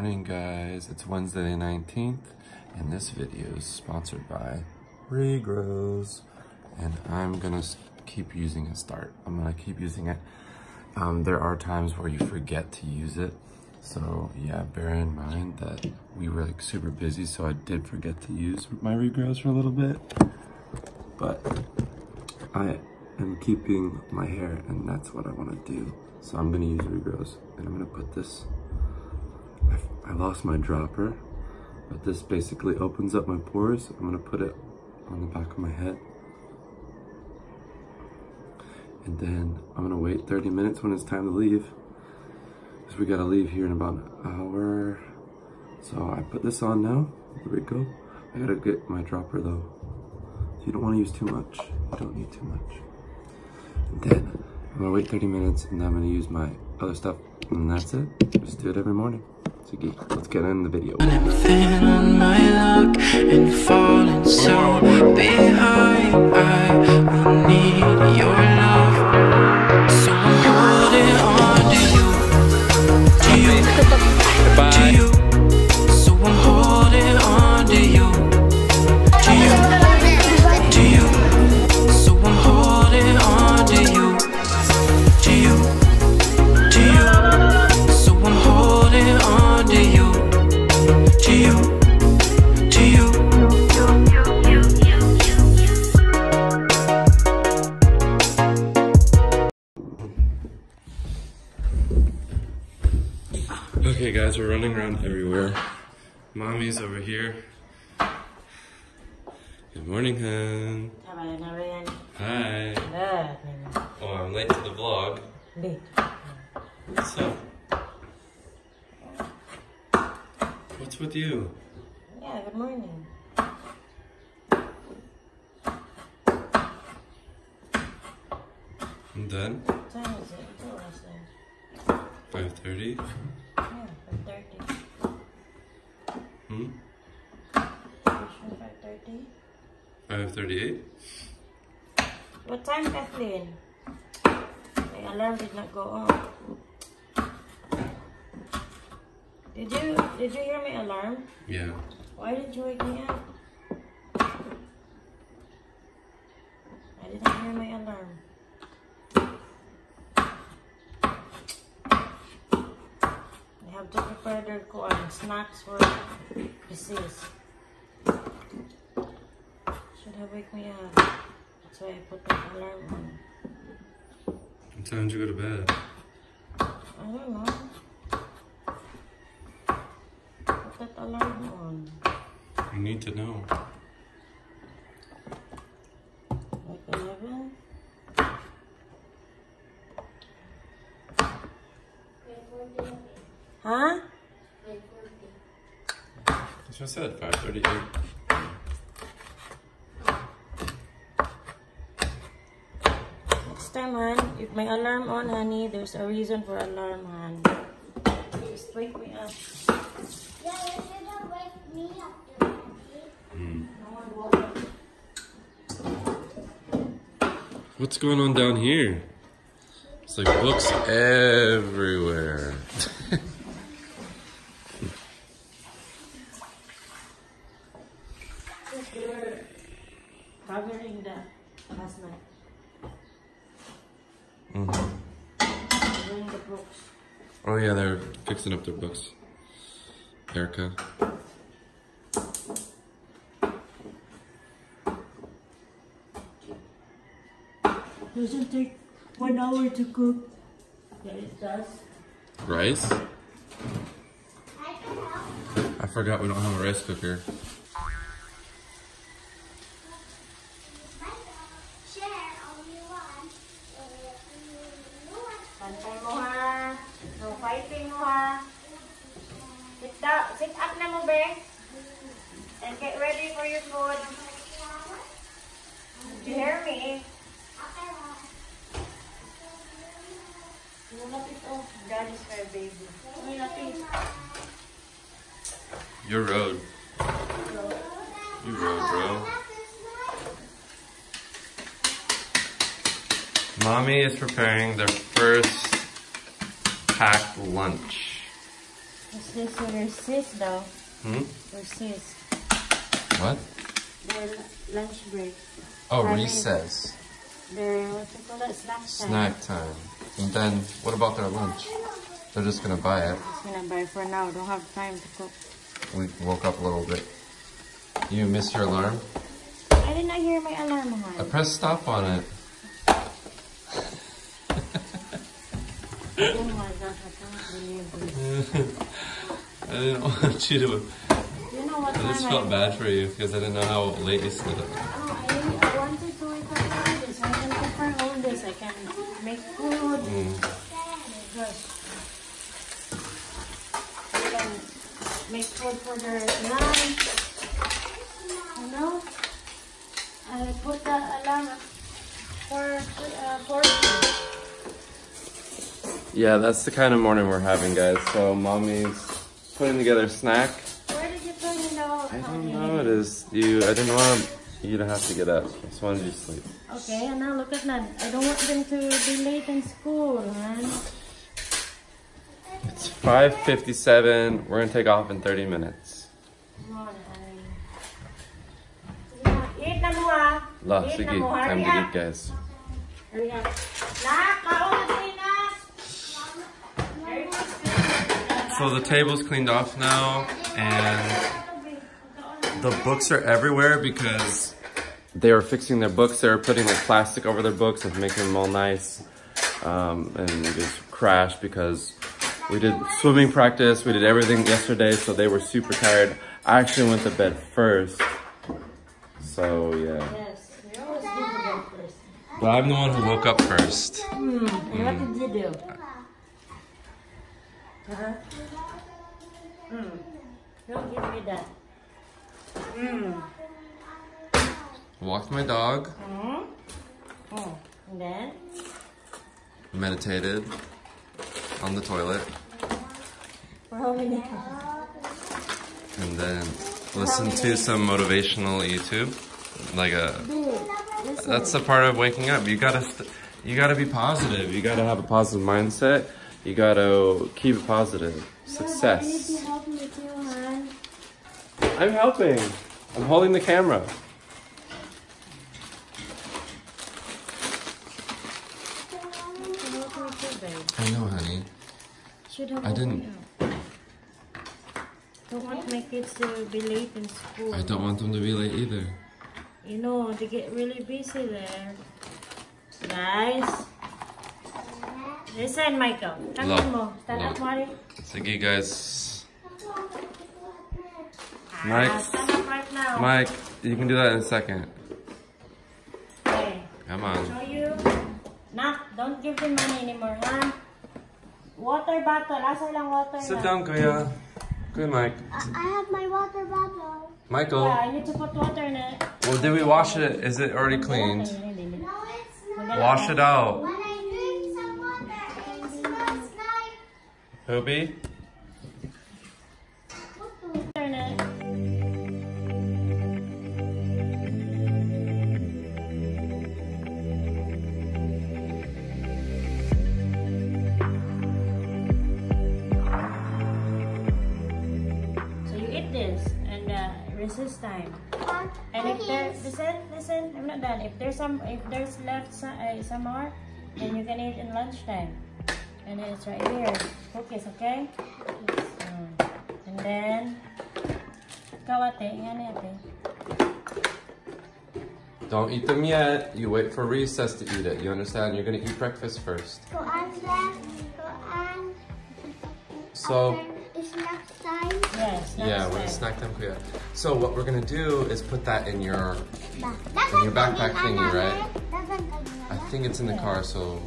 morning guys, it's Wednesday the 19th and this video is sponsored by Regrows and I'm gonna keep using it start. I'm gonna keep using it. Um, there are times where you forget to use it so yeah, bear in mind that we were like super busy so I did forget to use my Regrows for a little bit but I am keeping my hair and that's what I want to do. So I'm gonna use Regrows and I'm gonna put this I lost my dropper, but this basically opens up my pores. I'm gonna put it on the back of my head. And then I'm gonna wait 30 minutes when it's time to leave. Because we gotta leave here in about an hour. So I put this on now, there we go. I gotta get my dropper though. You don't wanna use too much. You don't need too much. And then I'm gonna wait 30 minutes and then I'm gonna use my other stuff and that's it. Just do it every morning. Ziggy, let's get in the video. I'm feeling my luck and falling so behind. I will need your love. Here. Good morning, hun. Tama na na yan. Hi. Oh, I'm late to the vlog. Hindi. So, what's with you? Yeah, good morning. I'm done. What time is it? What was it? 5:30. Yeah, 5.30. Hmm. Sure, 5.30? 5:38. What time, Kathleen? My alarm did not go off. Did you did you hear my alarm? Yeah. Why didn't you wake me up? I didn't hear my alarm. I have to prepare their uh, snacks for disease. Have wake me up. That's why I put the alarm on. What time did you go to bed? I don't know. Put that alarm on. You need to know. Like 11? Huh? That's what I said. 5:38. Next time, my alarm on, honey, there's a reason for alarm, hon. Just wake me up. Yeah, you should have waked me up. What's going on down here? It's like books everywhere. They were covering the last night. Mhm. Covering the books. Oh yeah, they're fixing up their books. Erica. Doesn't take one hour to cook. Yeah, it does. Rice? I can help. I forgot we don't have a rice cooker. Share all you want. You want. Pantay mo ha. No fighting mo ha. Sit up na mo, be. And get ready for your food. Did you hear me? Yung lapit oh. Daddy's fair baby. May lapit. Your road. You road, bro. Mommy is preparing their first packed lunch. What's this their sis though? Hmm? Sis. What? Their lunch break. Oh, Five recess. Their, what you call that? Snack time. Snack time. And then, what about their lunch? They're just gonna buy it. Just gonna buy for now. Don't have time to cook. We woke up a little bit. You missed your alarm? I did not hear my alarm I pressed stop on it. Oh my gosh, I can't believe this. I didn't want you to. You know what I time just I... felt bad for you because I didn't know how late you stood up. Oh, I, I wanted to wake up early so I can prepare all this. I can make food. Mm. Gosh. I can make food for their lunch. You know? I put the alarm for uh, for Yeah, that's the kind of morning we're having, guys. So, mommy's putting together a snack. Where did you put in the I don't know. It is you. I didn't want you to have to get up. I just wanted you to sleep. Okay, and now look at that. I don't want them to be late in school, man. It's 5:57. We're gonna take off in 30 minutes. Come on, honey. Eat na mo ah. La, Eat sige. Time to eat, guys. Hurry up. So the table's cleaned off now, and the books are everywhere because they were fixing their books. They were putting like plastic over their books and making them all nice. Um, and it just crashed because we did swimming practice. We did everything yesterday, so they were super tired. I actually went to bed first. So yeah. Yes, you always do the bed first. But I'm the one who woke up first. And what did you do? Uh-huh. Hmm. Don't give me that. Hmm. Walked my dog, Hmm. Oh, and then? meditated on the toilet, For and then listened to some motivational YouTube. Like a Listen. that's the part of waking up. You gotta you gotta be positive. You gotta have a positive mindset. You gotta keep it positive. Success. to help too. I'm helping. I'm holding the camera. Help me too, babe. I know, honey. I didn't- Don't want my kids to be late in school. I don't want them to be late either. You know, they get really busy there. Guys. Listen, Michael. Come Look, on, mo. Stand up, look. Mari. Sige, guys. Ah, Mike. stand up right now. Mike, you can do that in a second. Okay. Come on. Show you. Nak, don't give them money anymore, ha? Water bottle. Asa lang water Sit na? down, Kuya. Kuya Mike. I have my water bottle. Michael. Yeah, I need to put water in it. Well, did we wash it? Is it already cleaned? No, it's not. Wash it out. Uh, recess time. And if there, listen, listen, I'm not done. If there's some, if there's left some, uh, some more, then you can eat in lunchtime. And it's right here. Cookies, okay? Mm. And then, ikaw ate, yan ate. Don't eat them yet. You wait for recess to eat it. You understand? You're gonna eat breakfast first. So and then, so and So, it's next time. Yes, that's yeah, we're snack them, Kuya. So what we're gonna do is put that in your, In your backpack thingy, right? I think it's in the car, so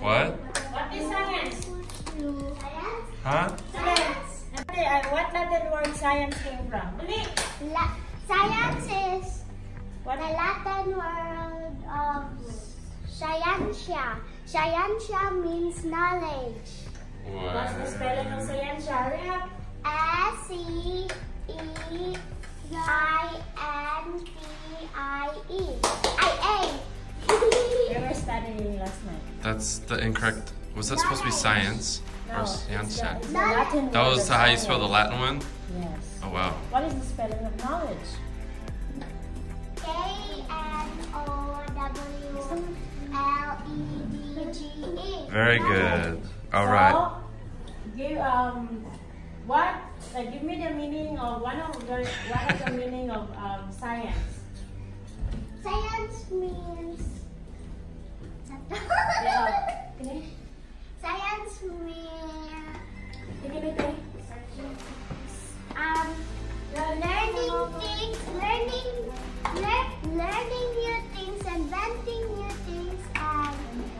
What? What is science? Huh? Science. Ate, what Latin word science came from? Dali. La- science is What? the Latin word of scientia. Scientia means knowledge. What's the spelling of science? Hurry up. A. last night. That's the incorrect. Was that supposed to be science No, or it's the, it's the Latin That was of how you spell the. Latin one. Yes. Oh wow. What is the spelling of knowledge? K N O W L E D G E. Very good. All right. So, give um, what? Uh, give me the meaning of one of the what is the meaning of um, science? Science means. Yeah. Kini? Science means Kini um learning things, learning, lear- learning new things, inventing new things, and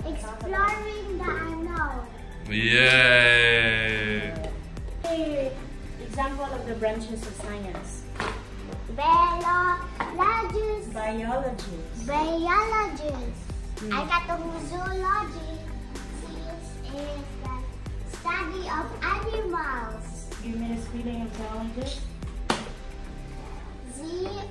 exploring the unknown. Yay. Hey, Example of the branches of science. Biologist, Biology. Biologist. Ay katong zoology is, is the study of animals. Give me the spelling of zoologist. Z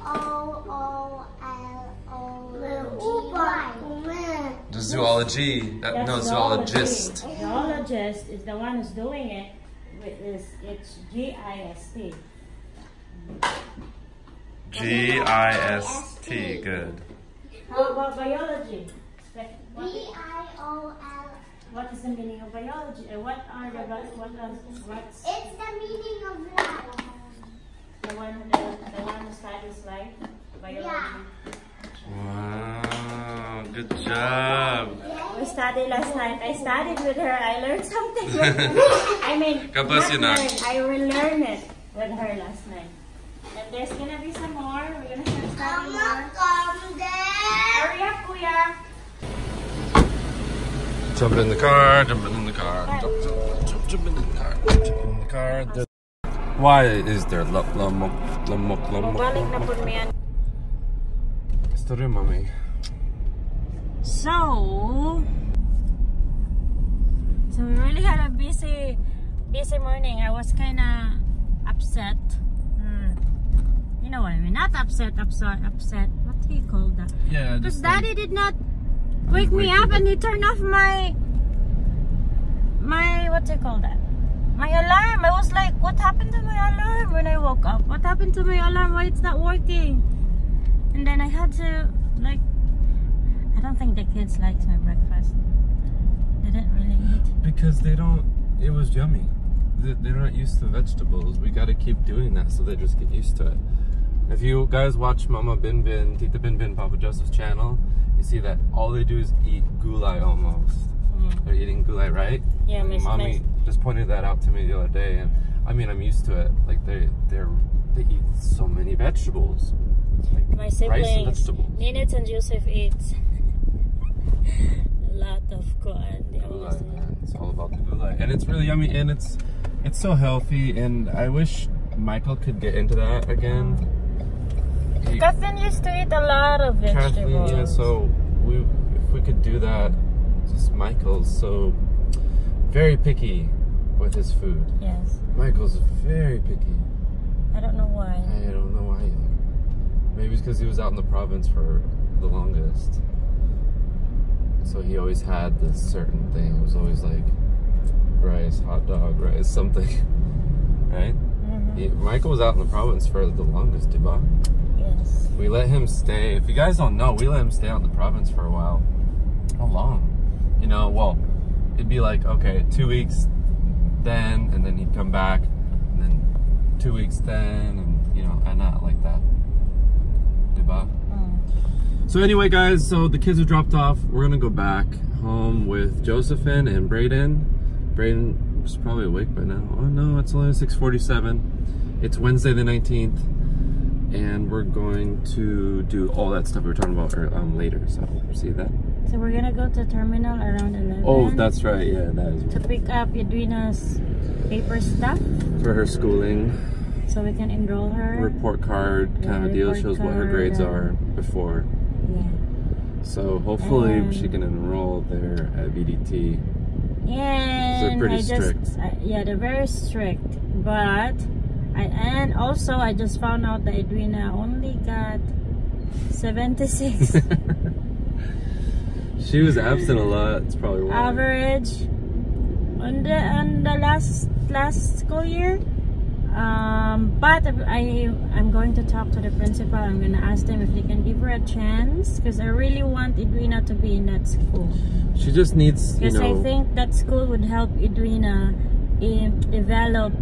O O L O G Y. The zoology. That, That's no, zoologist. Zoologist is the one who's doing it. With this, it's G I S T. G I S T. Good. How about biology? Spe- B What, I O L. what is the meaning of biology? Uh, what are the bi- what are, what's It's the meaning of life. the one the, the one who studies life? Biology. Yeah. Wow. Good job. We studied last night. I studied with her. I learned something. I mean, God bless not you, learn, I relearned it with her last night. And there's gonna be some more. We're gonna start studying more. come there. Hurry up, Kuya. Jumping in the car, jumping in the car, jump, jump, jump, jumping in the car, jumping in the car. The- Why is there lamok, lamok, lamok? Magbalik na po mi yan. Story, mommy. So, so we really had a busy, busy morning. I was kind of upset. Hmm. You know what I mean? Not upset, upset, upset. What do you call that? Yeah, Because daddy did not wake me up and he turned off my, my, what do you call that? My alarm. I was like, what happened to my alarm when I woke up? What happened to my alarm? Why it's not working? And then I had to, like, I don't think the kids liked my breakfast. They didn't really eat. Because they don't. It was yummy. They- They're not used to vegetables. We got to keep doing that so they just get used to it. If you guys watch Mama Bin Bin, Tita Bin Bin, Papa Joseph's channel, you see that all they do is eat gulai almost. Mm. They're eating gulai, right? Yeah, my mommy just pointed that out to me the other day, and I mean, I'm used to it. Like they, they're, they eat so many vegetables. Like My siblings. Ninit and Joseph eat a lot of Gulai. It's all about the gulai, and it's really yummy, and it's, it's so healthy. And I wish Michael could get into that again. Kathleen used to eat a lot of vegetables. Kathleen, yeah. So we, if we could do that, just Michael's so very picky with his food. Yes. Michael's very picky. I don't know why. I don't know why. Maybe it's because he was out in the province for the longest. So he always had this certain thing. It was always like rice, hot dog, rice, something. right? Mhm. He, Michael was out in the province for the longest, diba? Yes. We let him stay. If you guys don't know, we let him stay out in the province for a while. How long? You know, well, it'd be like, okay, two weeks then, and then he'd come back, and then two weeks then, and, you know, and not like that. Diba? Mm. So anyway, guys, so the kids are dropped off. We're gonna go back home with Josephine and Brayden. Brayden is probably awake by now. Oh no, it's only 6:47. It's Wednesday the 19th, and we're going to do all that stuff we were talking about um, later. So see that? So we're gonna go to terminal around 11. Oh, that's right. Yeah, that is to pick up Edwina's paper stuff for her schooling so we can enroll her. report card kind of deal. Shows what her grades are before. Yeah. So hopefully she can enroll there at BDT. and pretty I just strict. I, yeah they're very strict but I and also I just found out that Edwina only got 76 she was absent a lot. It's probably why. average on the on the last last school year um, but I I'm going to talk to the principal I'm gonna ask them if they can give her a chance because I really want Edwina to be in that school She just needs, you Because know. I think that school would help Edwina in develop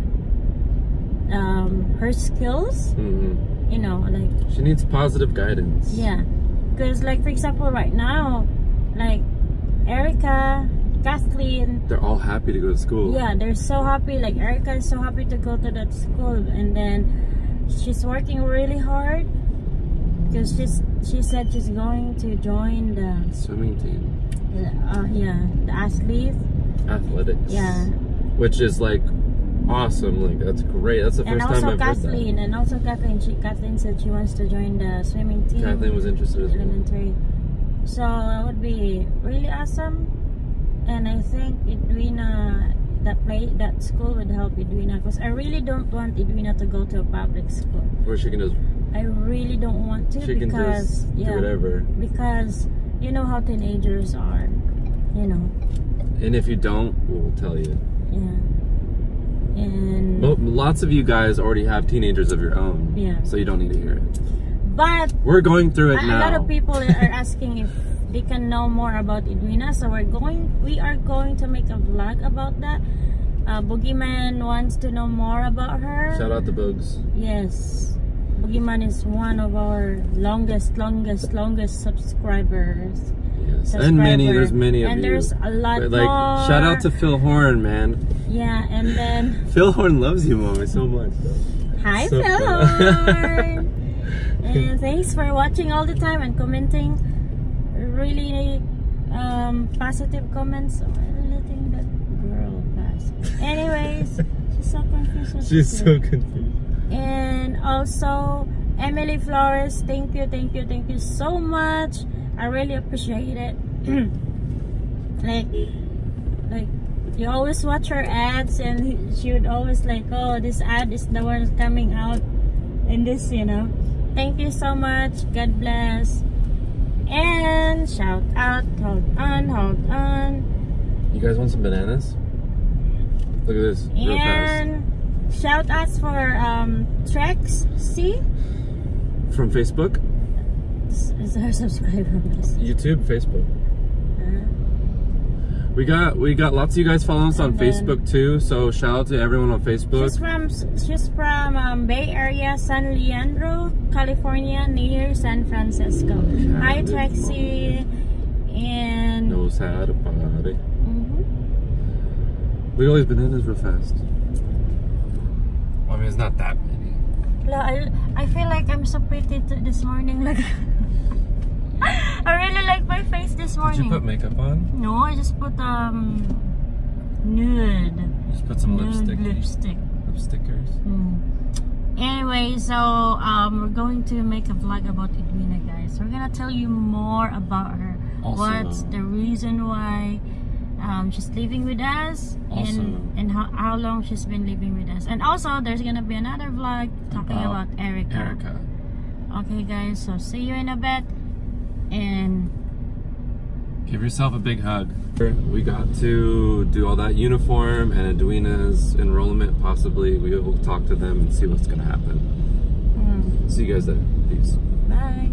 um, her skills. Mhm. You know, like She needs positive guidance. yeah. Because like for example, right now, like Erica, Kathleen, They're all happy to go to school. yeah, they're so happy. Like Erica is so happy to go to that school, and then she's working really hard. Because she's she said she's going to join the Swimming team. uh, yeah the athlete Athletics. yeah Which is like awesome. Like that's great. That's the and first time also I've Kathleen, and also Kathleen. She Kathleen said she wants to join the swimming team. Kathleen was interested as well. elementary. So it would be really awesome, and I think Edwina that play that school would help Edwina because I really don't want Edwina to go to a public school. Where she can just I really don't want to she can because just yeah do whatever. because you know how teenagers are, you know And if you don't, we'll tell you. yeah, and Mo- Lots of you guys already have teenagers of your own. Yeah. So you don't need to hear it. but We're going through it a, a lot of people are asking if they can know more about Edwina so we're going we are going to make a vlog about that uh, Boogeyman wants to know more about her Shout out to Bugs. yes Boogeyman is one of our longest longest longest subscribers Yes. And many, there's many of and you. there's a lot But, like, more shout out to Phil Horn, man. Yeah and then Phil Horn loves you, mommy, so much. Hi, So Phil. Horn. and thanks for watching all the time and commenting really um, positive comments. Oh, letting that girl pass. Anyways, she's so confused. She's so confused. And also, Emily Flores, thank you, thank you, thank you so much. I really appreciate it. like you always watch her ads, and she would always like, oh, this ad is the one coming out, in this, you know. Thank you so much. God bless. And shout out, hold on, hold on. You guys want some bananas? Look at this. And shout outs for um Trex C. From Facebook, Is our subscriber. YouTube, Facebook. We got we got lots of you guys following us on then- Facebook too. So shout out to everyone on Facebook. She's from she's from um, Bay Area, San Leandro, California, near San Francisco. Hi, Trexie. And Knows how to party. Mhm. Look at all these bananas real fast. Well, I mean, it's not that many. La- I, I feel like I'm so pretty t- this morning. Like I really like my face this Did morning. you put makeup on? no, I just put um nude. Just put some lipstick. lipstick. Lipstickers. Mm. Anyway, so um, we're going to make a vlog about Edwina, guys. We're gonna tell you more about her. Also- What's the reason why um, she's living with us, Also- and and how, how long she's been living with us. And also, there's gonna be another vlog talking About about, Erica. Erica. Okay, guys. So see you in a bit, and Give yourself a big hug. We got to do all that uniform and Edwina's enrollment. Possibly, we will talk to them and see what's gonna happen. mm, See you guys then. Peace. bye.